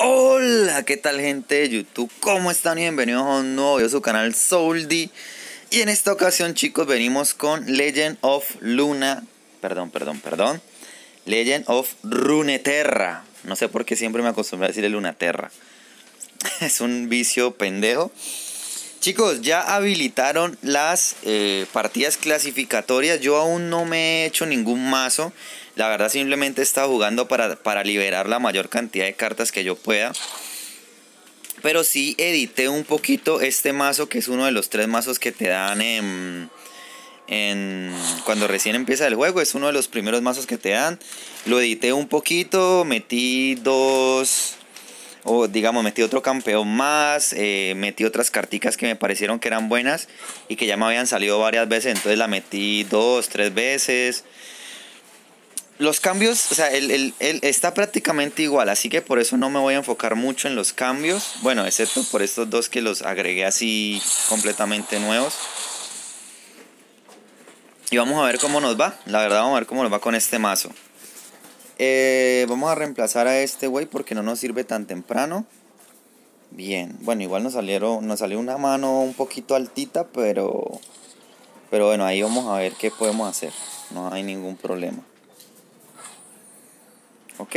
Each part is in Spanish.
Hola, ¿qué tal gente de YouTube? ¿Cómo están? Y bienvenidos a un nuevo video de su canal Souldy. Y en esta ocasión, chicos, venimos con Legend of Luna. Perdón, perdón, perdón. Legend of Runeterra. No sé por qué siempre me acostumbré a decirle Lunaterra. es un vicio pendejo. Chicos, ya habilitaron las eh, partidas clasificatorias. Yo aún no me he hecho ningún mazo. La verdad simplemente he estado jugando para, para liberar la mayor cantidad de cartas que yo pueda. Pero sí edité un poquito este mazo, que es uno de los tres mazos que te dan en, en, cuando recién empieza el juego. Es uno de los primeros mazos que te dan. Lo edité un poquito, metí dos... O digamos, metí otro campeón más, eh, metí otras carticas que me parecieron que eran buenas y que ya me habían salido varias veces, entonces la metí dos, tres veces los cambios, o sea, él, está prácticamente igual, así que por eso no me voy a enfocar mucho en los cambios. Bueno, excepto por estos dos que los agregué así completamente nuevos. Y vamos a ver cómo nos va. La verdad, vamos a ver cómo nos va con este mazo. Eh, vamos a reemplazar a este güey porque no nos sirve tan temprano. Bien, bueno, igual nos salieron, nos salió una mano un poquito altita, pero, pero bueno, ahí vamos a ver qué podemos hacer. No hay ningún problema. Ok,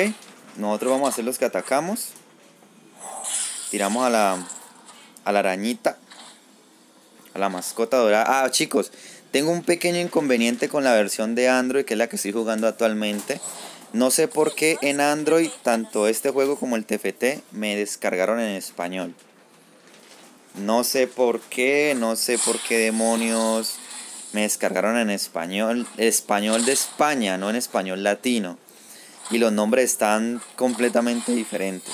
nosotros vamos a hacer los que atacamos. Tiramos a la, a la arañita. A la mascota dorada. Ah, chicos, tengo un pequeño inconveniente con la versión de Android, que es la que estoy jugando actualmente. No sé por qué en Android, tanto este juego como el TFT, me descargaron en español. No sé por qué, no sé por qué demonios me descargaron en español. Español de España, no en español latino y los nombres están completamente diferentes.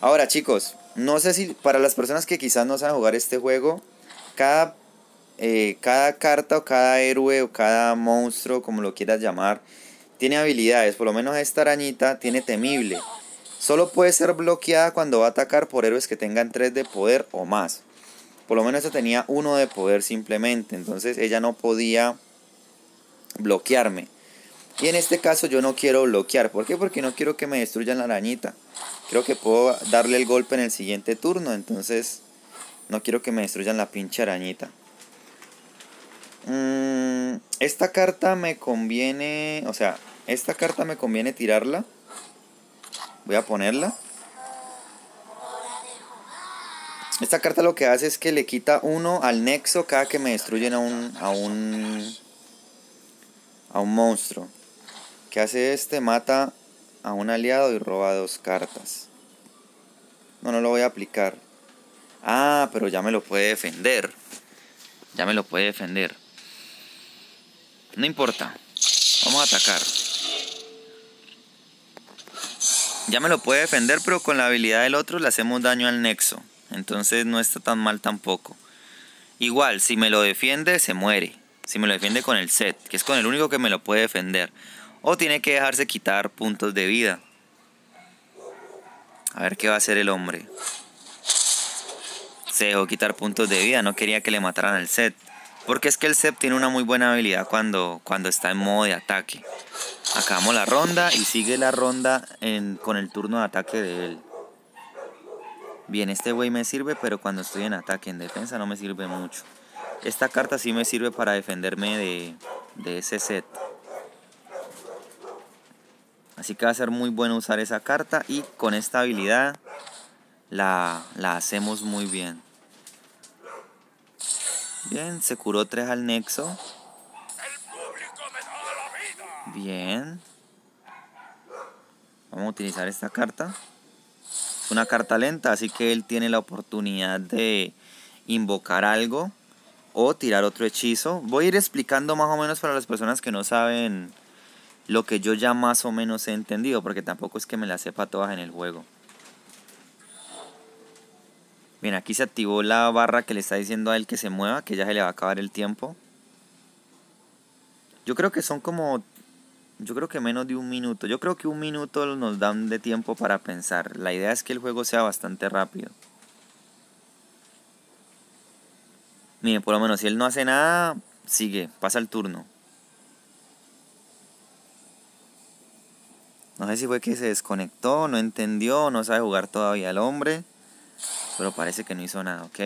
Ahora chicos, no sé si para las personas que quizás no saben jugar este juego, cada, eh, cada carta o cada héroe o cada monstruo, como lo quieras llamar, tiene habilidades. Por lo menos esta arañita tiene temible. Solo puede ser bloqueada cuando va a atacar por héroes que tengan 3 de poder o más. Por lo menos esta tenía 1 de poder simplemente. Entonces ella no podía bloquearme. Y en este caso yo no quiero bloquear. ¿Por qué? Porque no quiero que me destruyan la arañita. Creo que puedo darle el golpe en el siguiente turno. Entonces no quiero que me destruyan la pinche arañita. Mm, esta carta me conviene... O sea, esta carta me conviene tirarla. Voy a ponerla. Esta carta lo que hace es que le quita uno al nexo cada que me destruyen a un, a un, a un monstruo. ¿Qué hace este? Mata a un aliado y roba dos cartas. No, no lo voy a aplicar. Ah, pero ya me lo puede defender. Ya me lo puede defender. No importa. Vamos a atacar. Ya me lo puede defender, pero con la habilidad del otro le hacemos daño al nexo. Entonces no está tan mal tampoco. Igual, si me lo defiende, se muere. Si me lo defiende con el set, que es con el único que me lo puede defender. O tiene que dejarse quitar puntos de vida. A ver qué va a hacer el hombre. Se dejó quitar puntos de vida, no quería que le mataran al set. Porque es que el set tiene una muy buena habilidad cuando, cuando está en modo de ataque. Acabamos la ronda y sigue la ronda con el turno de ataque de él. Bien, este güey me sirve, pero cuando estoy en ataque, en defensa no me sirve mucho. Esta carta sí me sirve para defenderme de, de ese set. Así que va a ser muy bueno usar esa carta y con esta habilidad la, hacemos muy bien. Bien, se curó 3 al nexo. Bien. Vamos a utilizar esta carta. Es una carta lenta, así que él tiene la oportunidad de invocar algo o tirar otro hechizo. Voy a ir explicando más o menos para las personas que no saben lo que yo ya más o menos he entendido, porque tampoco es que me la sepa todas en el juego. Bien, aquí se activó la barra que le está diciendo a él que se mueva, que ya se le va a acabar el tiempo. Yo creo que son como... Yo creo que menos de un minuto. Yo creo que un minuto nos dan de tiempo para pensar. La idea es que el juego sea bastante rápido. Mire, por lo menos si él no hace nada, sigue, pasa el turno. No sé si fue que se desconectó, no entendió, no sabe jugar todavía el hombre. Pero parece que no hizo nada, ¿ok?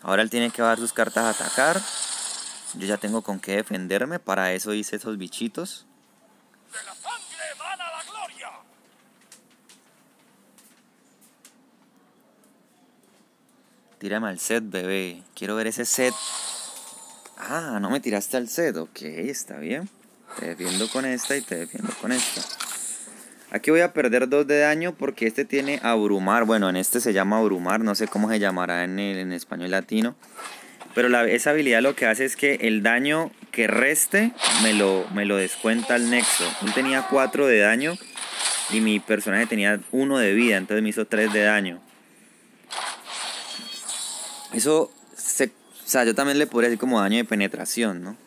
Ahora él tiene que dar sus cartas a atacar. Yo ya tengo con qué defenderme, para eso hice esos bichitos. Tírame al set, bebé. Quiero ver ese set. Ah, no me tiraste al set. Ok, está bien. Te defiendo con esta y te defiendo con esta. Aquí voy a perder dos de daño porque este tiene abrumar. Bueno, en este se llama abrumar. No sé cómo se llamará en, el, en español latino. Pero esa habilidad lo que hace es que el daño que reste me lo, me lo descuenta al nexo. Él tenía 4 de daño y mi personaje tenía 1 de vida. Entonces me hizo 3 de daño. Eso, o sea, yo también le podría decir como daño de penetración, ¿no?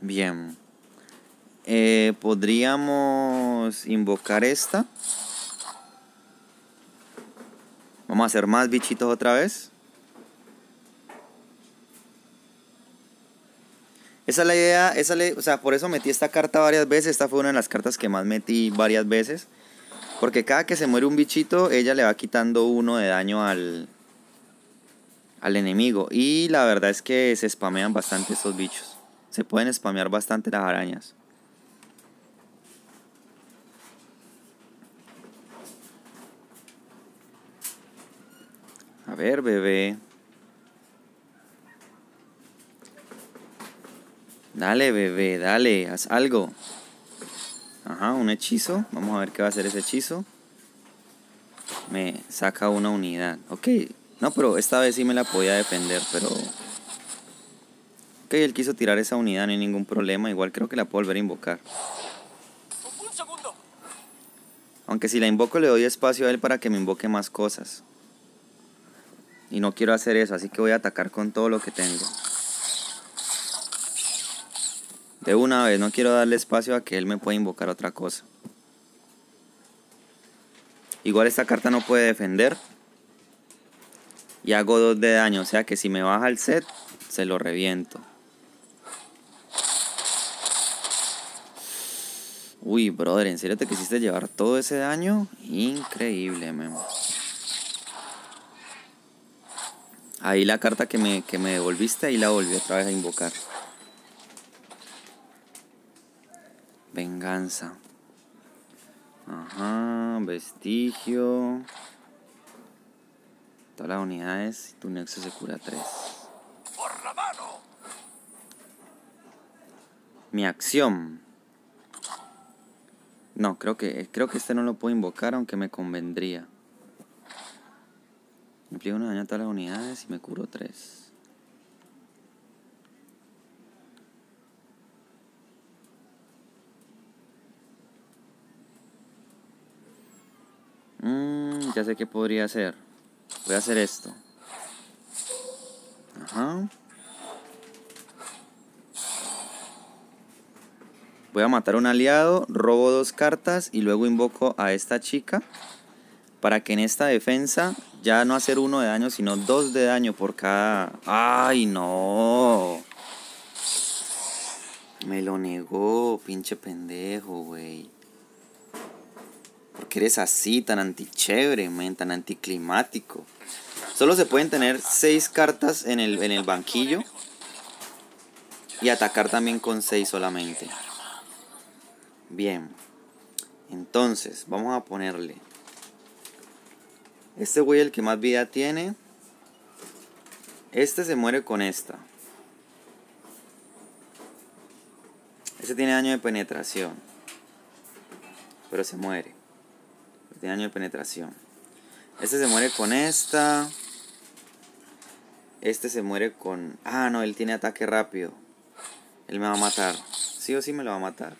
Bien. Eh, podríamos invocar esta. Vamos a hacer más bichitos otra vez. Esa es la idea, esa o sea, por eso metí esta carta varias veces. Esta fue una de las cartas que más metí varias veces. Porque cada que se muere un bichito, ella le va quitando uno de daño al, al enemigo. Y la verdad es que se spamean bastante estos bichos. Se pueden spamear bastante las arañas. A ver, bebé. Dale, bebé, dale, haz algo. Ajá, un hechizo. Vamos a ver qué va a hacer ese hechizo. Me saca una unidad. Ok, no, pero esta vez sí me la podía defender, pero... Ok, él quiso tirar esa unidad, no hay ningún problema. Igual creo que la puedo volver a invocar. Aunque si la invoco le doy espacio a él para que me invoque más cosas. Y no quiero hacer eso, así que voy a atacar con todo lo que tengo. De una vez, no quiero darle espacio a que él me pueda invocar otra cosa. Igual esta carta no puede defender. Y hago dos de daño, o sea que si me baja el set, se lo reviento. Uy, brother, ¿en serio te quisiste llevar todo ese daño? Increíble, memo. Ahí la carta que me, que me devolviste, ahí la volví otra vez a invocar. Venganza. Ajá, vestigio. Todas las unidades, tu nexo se cura 3. Mi acción. No, creo que, creo que este no lo puedo invocar, aunque me convendría. Me pliego una daño a todas las unidades y me curo 3. Mmm, ya sé qué podría hacer. Voy a hacer esto. Ajá. Voy a matar a un aliado, robo dos cartas y luego invoco a esta chica para que en esta defensa ya no hacer uno de daño, sino dos de daño por cada... ¡Ay, no! Me lo negó, pinche pendejo, güey. ¿Por qué eres así, tan antichévere, men, tan anticlimático? Solo se pueden tener seis cartas en el, en el banquillo. Y atacar también con seis solamente. Bien. Entonces, vamos a ponerle este güey el que más vida tiene. Este se muere con esta. Este tiene daño de penetración. Pero se muere. Tiene daño de penetración. Este se muere con esta. Este se muere con... Ah, no, él tiene ataque rápido. Él me va a matar. Sí o sí me lo va a matar.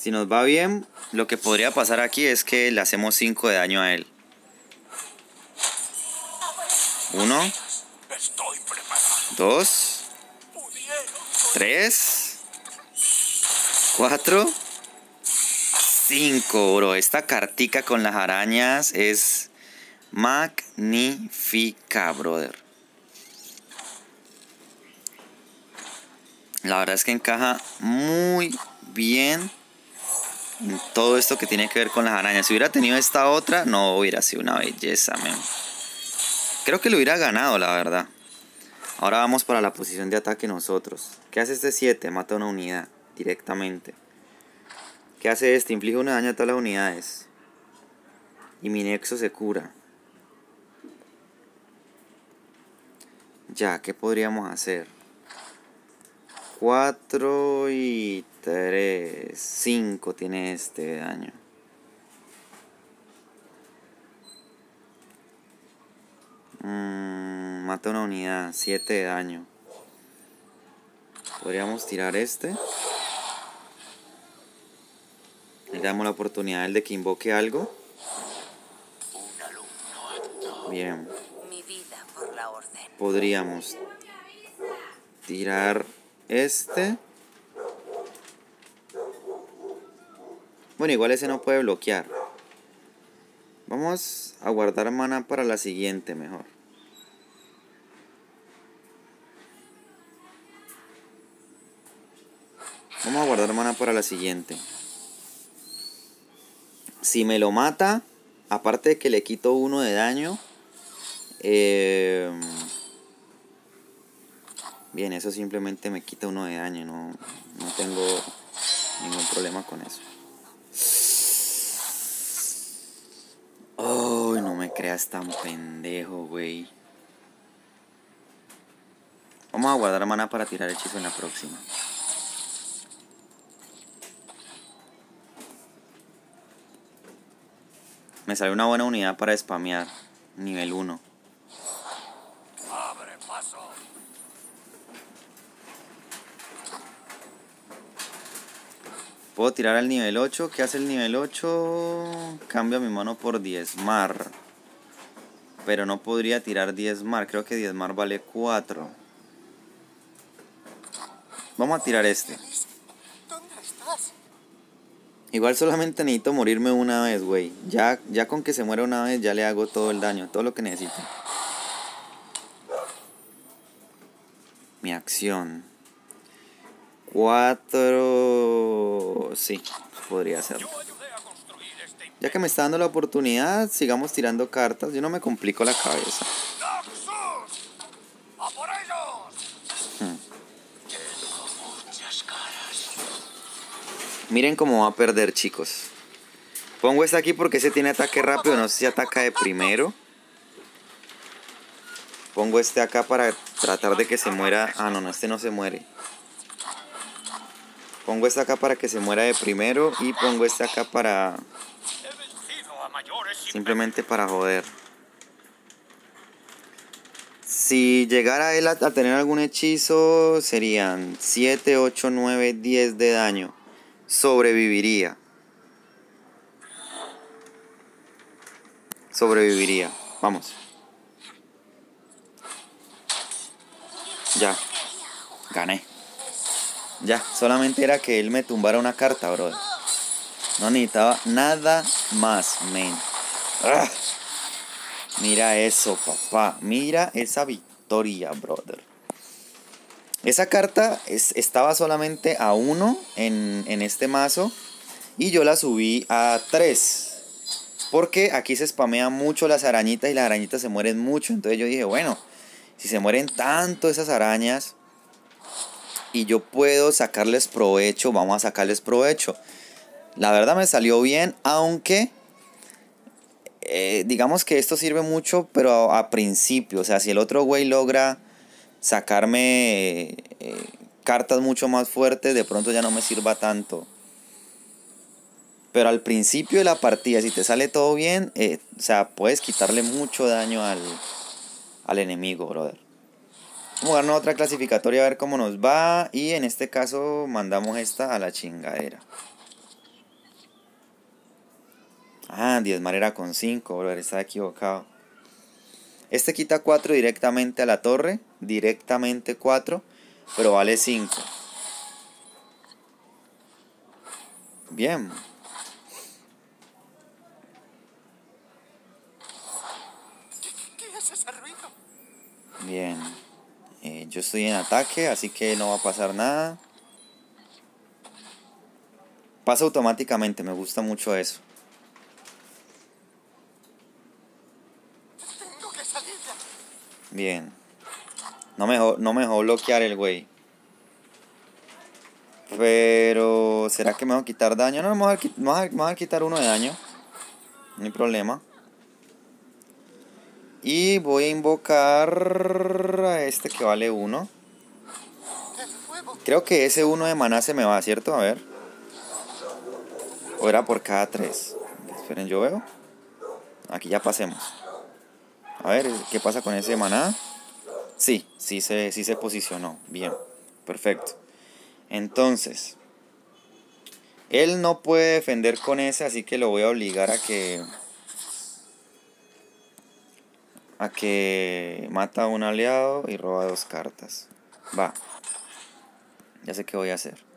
Si nos va bien, lo que podría pasar aquí es que le hacemos 5 de daño a él. 1 2 3 4 5, bro. Esta cartica con las arañas es magnífica, brother. La verdad es que encaja muy bien en todo esto que tiene que ver con las arañas. Si hubiera tenido esta otra, no hubiera sido una belleza, man. Creo que lo hubiera ganado, la verdad. Ahora vamos para la posición de ataque nosotros. ¿Qué hace este 7? Mata una unidad directamente. ¿Qué hace este? Inflige una daño a todas las unidades. Y mi nexo se cura. Ya, ¿qué podríamos hacer? 4 y 3. 5 tiene este daño. Mm, mata una unidad. 7 de daño. Podríamos tirar este. Le damos la oportunidad de que invoque algo. Bien. Podríamos tirar este. Bueno, igual ese no puede bloquear. Vamos a guardar mana para la siguiente mejor. Vamos a guardar mana para la siguiente. Si me lo mata, aparte de que le quito uno de daño, eh, Bien, eso simplemente me quita uno de daño, no, no tengo ningún problema con eso. Creas tan pendejo, güey. Vamos a guardar mana para tirar hechizo en la próxima. Me sale una buena unidad para spamear. Nivel 1. Puedo tirar al nivel 8. ¿Qué hace el nivel 8? Cambia mi mano por diezmar. Pero no podría tirar diezmar. Creo que diezmar vale 4. Vamos a tirar este. Igual solamente necesito morirme una vez, güey. Ya, ya con que se muera una vez ya le hago todo el daño, todo lo que necesito. Mi acción. 4... Sí, podría ser. Ya que me está dando la oportunidad, sigamos tirando cartas. Yo no me complico la cabeza. Hmm. Miren cómo va a perder, chicos. Pongo este aquí porque ese tiene ataque rápido. No sé si ataca de primero. Pongo este acá para tratar de que se muera. Ah, no, no, este no se muere. Pongo esta acá para que se muera de primero y pongo esta acá para... Simplemente para joder. Si llegara él a, tener algún hechizo, serían 7, 8, 9, 10 de daño. Sobreviviría. Sobreviviría. Vamos. Ya. Gané. Ya, solamente era que él me tumbara una carta, brother. No necesitaba nada más, men. Ah. Mira eso, papá. Mira esa victoria, brother. Esa carta es, estaba solamente a uno en, en este mazo. Y yo la subí a 3. Porque aquí se spamean mucho las arañitas y las arañitas se mueren mucho. Entonces yo dije, bueno, si se mueren tanto esas arañas, y yo puedo sacarles provecho, vamos a sacarles provecho. La verdad me salió bien, aunque eh, digamos que esto sirve mucho, pero a, principio, o sea, si el otro güey logra sacarme eh, cartas mucho más fuertes, de pronto ya no me sirva tanto. Pero al principio de la partida, si te sale todo bien, eh, o sea, puedes quitarle mucho daño al, al enemigo, brother. Vamos a darnos otra clasificatoria a ver cómo nos va. Y en este caso mandamos esta a la chingadera. Adrián diezmar era con 5, brother, está equivocado. Este quita 4 directamente a la torre, directamente 4, pero vale 5. Bien. Bien. Eh, yo estoy en ataque, así que no va a pasar nada. Pasa automáticamente, me gusta mucho eso. Bien. No me no me dejó bloquear el güey. Pero, ¿será que me va a quitar daño? No, me va a, a- a quitar uno de daño. No hay problema. Y voy a invocar a este que vale uno. Creo que ese uno de maná se me va, ¿cierto? A ver. O era por cada tres. Esperen, yo veo. Aquí ya pasemos. A ver, ¿qué pasa con ese maná? Sí, sí se, sí se posicionó. Bien, perfecto. Entonces, él no puede defender con ese, así que lo voy a obligar a que... A que mata a un aliado y roba dos cartas. Va. Ya sé qué voy a hacer.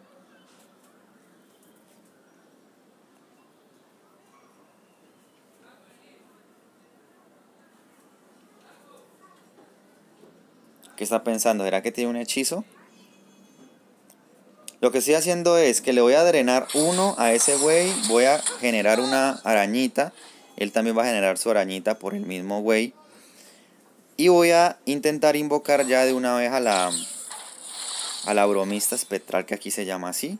¿Qué está pensando? ¿Será que tiene un hechizo? Lo que estoy haciendo es que le voy a drenar uno a ese güey. Voy a generar una arañita. Él también va a generar su arañita por el mismo güey. Y voy a intentar invocar ya de una vez a la, a la bromista espectral que aquí se llama así.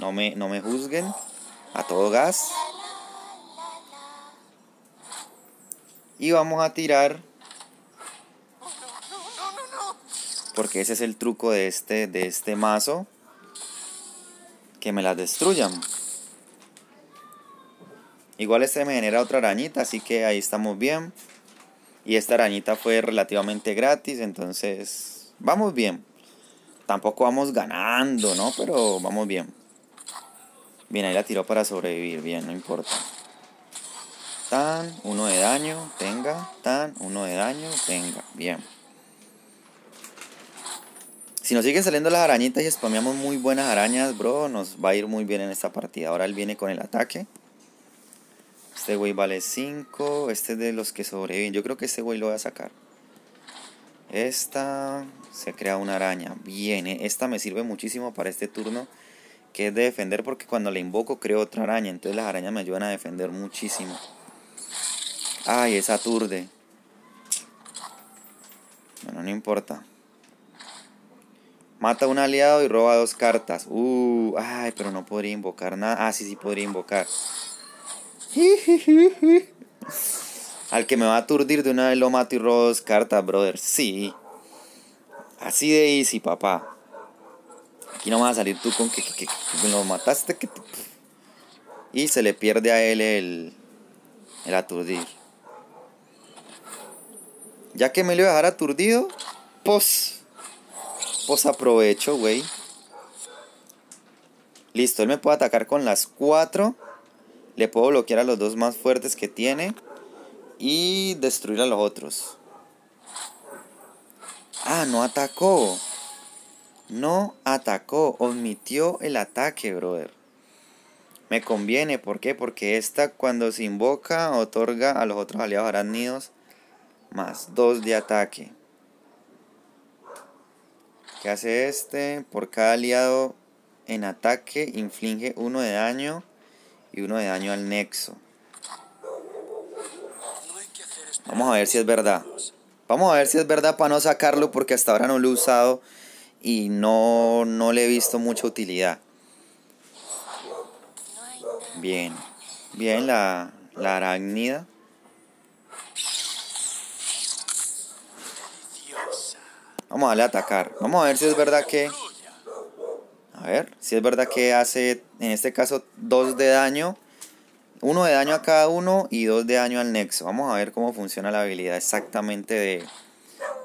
No me, no me juzguen. A todo gas. Y vamos a tirar. Porque ese es el truco de este, de este mazo. Que me las destruyan. Igual este me genera otra arañita, así que ahí estamos bien. Y esta arañita fue relativamente gratis, entonces vamos bien. Tampoco vamos ganando, ¿no? Pero vamos bien. Bien, ahí la tiró para sobrevivir, bien, no importa. Tan, uno de daño, tenga. Tan, uno de daño, tenga. Bien. Si nos siguen saliendo las arañitas y spameamos muy buenas arañas, bro, nos va a ir muy bien en esta partida. Ahora él viene con el ataque. Este güey vale 5. Este es de los que sobreviven. Yo creo que este güey lo voy a sacar. Esta se crea una araña. Bien, eh, esta me sirve muchísimo para este turno. Que es de defender porque cuando la invoco creo otra araña. Entonces las arañas me ayudan a defender muchísimo. Ay, esa aturde. Bueno, no importa. Mata a un aliado y roba dos cartas. Uh, ay, pero no podría invocar nada. Ah, sí, sí podría invocar. Al que me va a aturdir de una vez lo mato y robo dos cartas, brother. Sí. Así de easy, papá. Aquí no vas a salir tú con que, que, lo mataste. Que Y se le pierde a él el, el aturdir. Ya que me lo iba a dejar aturdido, pues, pues aprovecho, güey. Listo, él me puede atacar con las cuatro. Le puedo bloquear a los dos más fuertes que tiene. Y destruir a los otros. Ah, no atacó. No atacó. Omitió el ataque, brother. Me conviene. ¿Por qué? Porque esta cuando se invoca otorga a los otros aliados arácnidos más 2 de ataque. ¿Qué hace este? Por cada aliado en ataque inflige 1 de daño y 1 de daño al nexo. Que. Vamos a ver si es verdad. Vamos a ver si es verdad para no sacarlo porque hasta ahora no lo he usado y no, no le he visto mucha utilidad. Bien, bien la, la arácnida. Vamos a darle a atacar. Vamos a ver si es verdad que... A ver, si es verdad que hace, en este caso, 2 de daño. Uno de daño a cada uno y 2 de daño al nexo. Vamos a ver cómo funciona la habilidad exactamente de,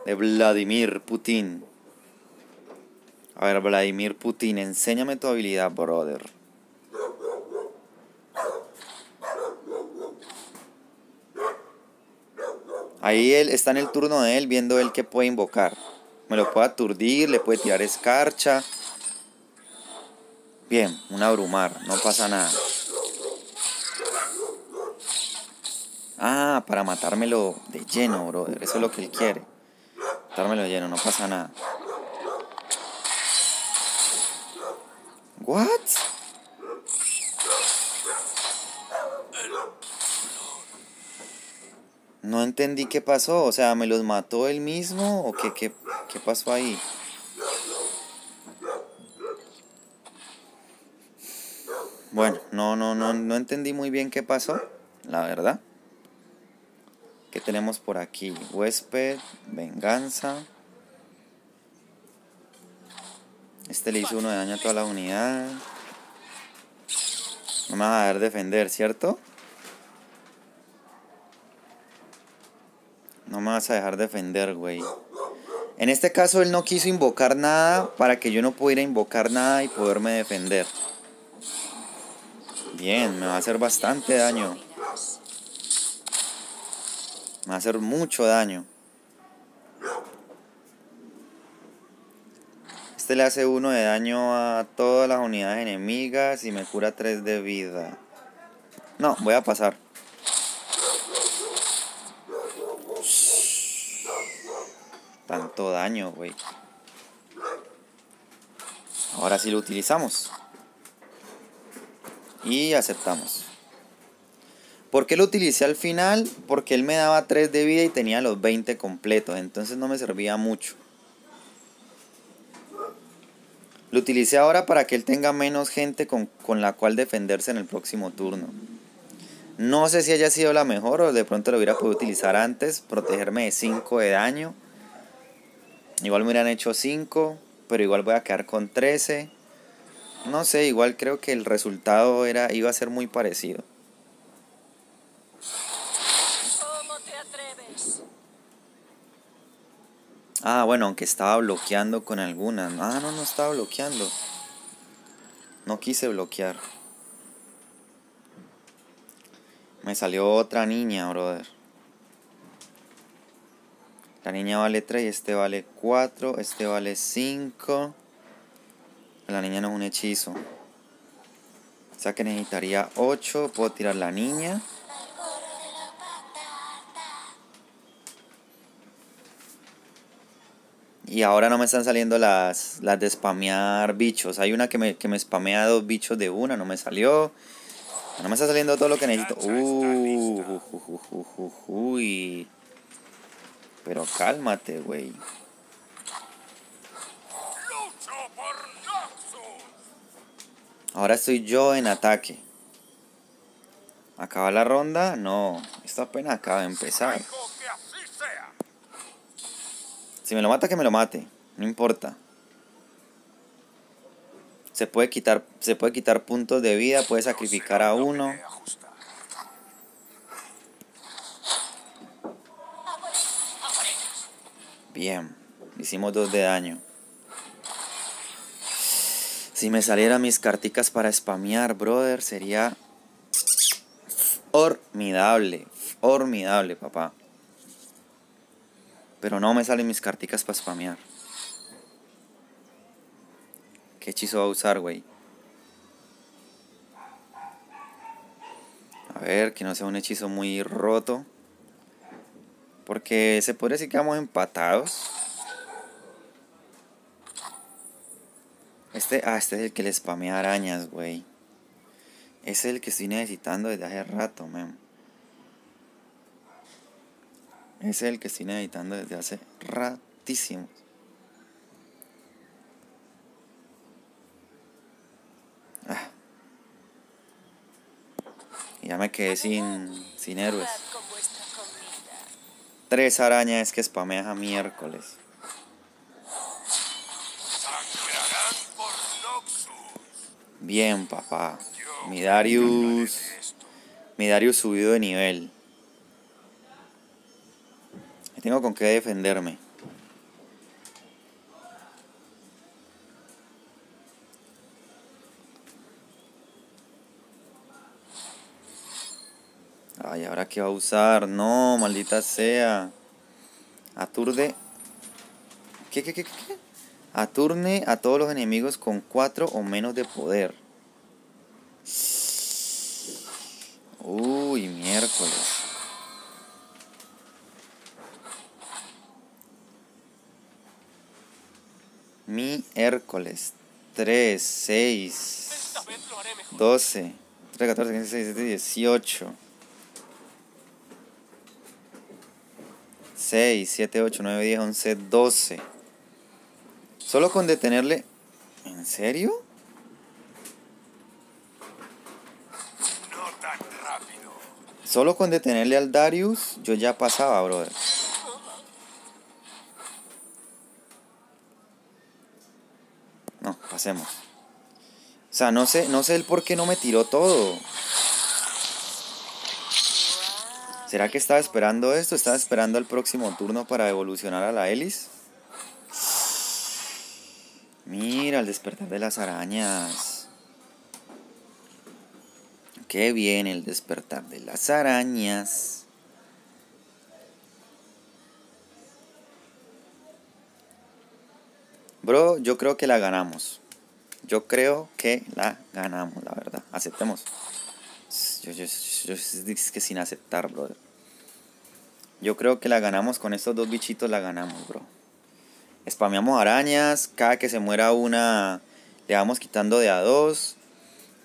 de Vladimir Putin. A ver, Vladimir Putin, enséñame tu habilidad, brother. Ahí él está en el turno de él, viendo él que puede invocar. Me lo puede aturdir, le puede tirar escarcha. Bien, un abrumar, no pasa nada. Ah, para matármelo de lleno, brother. Eso es lo que él quiere. Matármelo de lleno, no pasa nada. What? No entendí qué pasó. O sea, ¿me los mató él mismo? ¿O qué, qué, qué pasó ahí? Bueno, no, no, no, no entendí muy bien qué pasó, la verdad. ¿Qué tenemos por aquí? Huésped, venganza. Este le hizo uno de daño a toda la unidad. No me va a dejar defender, ¿cierto? No me vas a dejar defender, güey. En este caso él no quiso invocar nada para que yo no pudiera invocar nada y poderme defender. Bien, me va a hacer bastante daño. Me va a hacer mucho daño. Este le hace uno de daño a todas las unidades enemigas y me cura 3 de vida. No, voy a pasar. Tanto Ahora sí lo utilizamos. Y aceptamos. ¿Por qué lo utilicé al final? Porque él me daba 3 de vida y tenía los 20 completos. Entonces no me servía mucho. Lo utilicé ahora para que él tenga menos gente con, con, la cual defenderse en el próximo turno. No sé si haya sido la mejor o de pronto lo hubiera podido utilizar antes. Protegerme de 5 de daño. Igual me hubieran hecho 5. Pero igual voy a quedar con 13. No sé, igual creo que el resultado era, iba a ser muy parecido. ¿Cómo te atreves? Ah, bueno, aunque estaba bloqueando con algunas. Ah, no, no estaba bloqueando. No quise bloquear. Me salió otra niña, brother. La niña vale 3, este vale 4, este vale 5. La niña no es un hechizo. O sea que necesitaría 8. Puedo tirar la niña. Y ahora no me están saliendo las, las de spamear bichos. Hay una que me, que me spamea dos bichos de una, no me salió. No me está saliendo todo lo que necesito. Uh, uy. Pero cálmate, güey. Ahora estoy yo en ataque. ¿Acaba la ronda? No. Esto apenas acaba de empezar. Si me lo mata, que me lo mate. No importa. Se puede quitar, se puede quitar puntos de vida, puede sacrificar a uno. Bien. Hicimos dos de daño. Si me salieran mis carticas para spamear, brother, sería formidable. Formidable, papá. Pero no me salen mis carticas para spamear. ¿Qué hechizo va a usar, güey? A ver, que no sea un hechizo muy roto. Porque se puede decir que vamos empatados. Este, ah, este es el que le spamea arañas, güey. Es el que estoy necesitando desde hace rato, man. Es el que estoy necesitando desde hace ratísimo. Ah. Y Ya me quedé sin, sin héroes. Tres arañas que spameas a miércoles. Bien, papá. Mi Darius. Mi Darius subido de nivel. Tengo con qué defenderme. Ay, ahora que va a usar. No, maldita sea. Aturde. ¿Qué, qué, qué, qué? Aturne a todos los enemigos con 4 o menos de poder. Uy, miércoles. Mi Hércules. 3, 6, 12, 3, 14, 15, 16, 17, 18. 6, 7, 8, 9, 10, 11, 12. Solo con detenerle... ¿En serio? No tan rápido. Solo con detenerle al Darius, yo ya pasaba, brother. No, pasemos. O sea, no sé, no sé el por qué no me tiró todo. ¿Será que estaba esperando esto? ¿Estaba esperando el próximo turno para evolucionar a la Elis? Mira, el despertar de las arañas. Qué bien el despertar de las arañas. Bro, yo creo que la ganamos. Yo creo que la ganamos, la verdad. Aceptemos. Yo, yo, yo, es que sin aceptar, brother. Yo creo que la ganamos con estos dos bichitos, la ganamos, bro. Spameamos arañas. Cada que se muera una, le vamos quitando de a dos.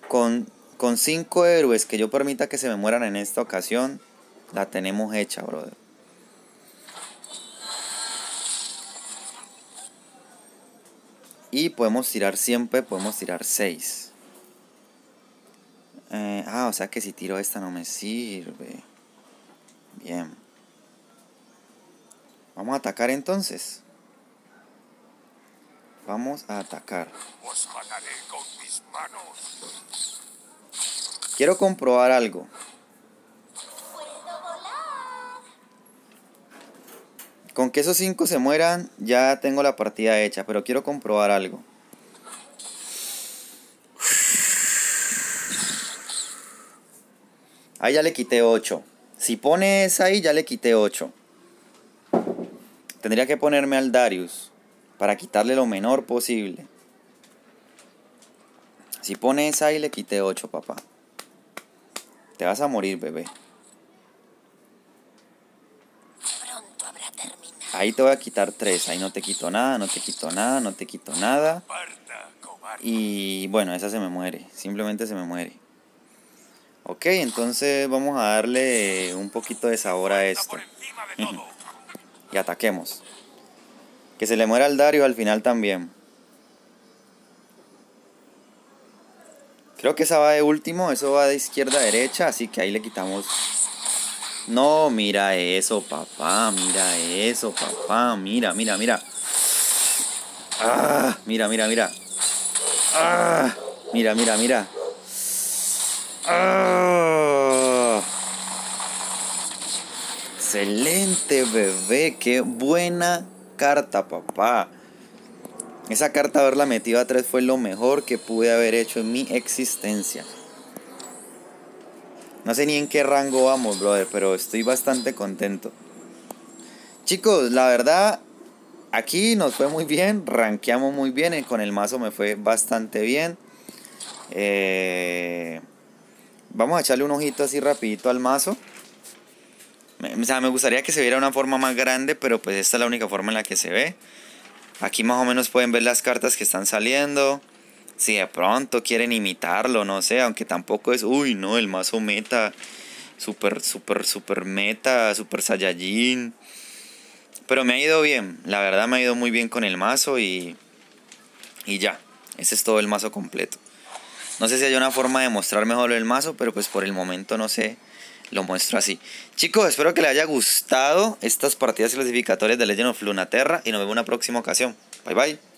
Con, con cinco héroes que yo permita que se me mueran en esta ocasión, la tenemos hecha, brother. Y podemos tirar siempre, podemos tirar 6. Eh, ah, o sea que si tiro esta no me sirve. Bien. Vamos a atacar entonces. Vamos a atacar. Con mis manos. Quiero comprobar algo. Con que esos 5 se mueran, ya tengo la partida hecha, pero quiero comprobar algo. Ahí ya le quité 8. Si pone esa ahí, ya le quité 8. Tendría que ponerme al Darius para quitarle lo menor posible. Si pone esa ahí, le quité 8, papá. Te vas a morir, bebé. Ahí te voy a quitar 3. Ahí no te quito nada, no te quito nada, no te quito nada. Y bueno, esa se me muere. Simplemente se me muere. Ok, entonces vamos a darle un poquito de sabor a esto. Y ataquemos. Que se le muera al Dario al final también. Creo que esa va de último, eso va de izquierda a derecha, así que ahí le quitamos. No, mira eso, papá, mira eso, papá, mira, mira, mira. Ah, mira, mira, mira. Ah, mira, mira, mira. Ah. Excelente, bebé. Qué buena carta, papá. Esa carta haberla metido a 3 fue lo mejor que pude haber hecho en mi existencia. No sé ni en qué rango vamos, brother, pero estoy bastante contento. Chicos, la verdad, aquí nos fue muy bien, rankeamos muy bien, con el mazo me fue bastante bien. Eh, vamos a echarle un ojito así rapidito al mazo. O sea, me gustaría que se viera una forma más grande, pero pues esta es la única forma en la que se ve. Aquí más o menos pueden ver las cartas que están saliendo. Si de pronto quieren imitarlo, no sé, aunque tampoco es, uy, no, el mazo meta, super, super, super meta, super Saiyajin. Pero me ha ido bien, la verdad me ha ido muy bien con el mazo y, y ya, ese es todo el mazo completo. No sé si hay una forma de mostrar mejor el mazo, pero pues por el momento no sé, lo muestro así. Chicos, espero que les haya gustado estas partidas clasificatorias de Legend of Lunaterra y nos vemos en una próxima ocasión. Bye bye.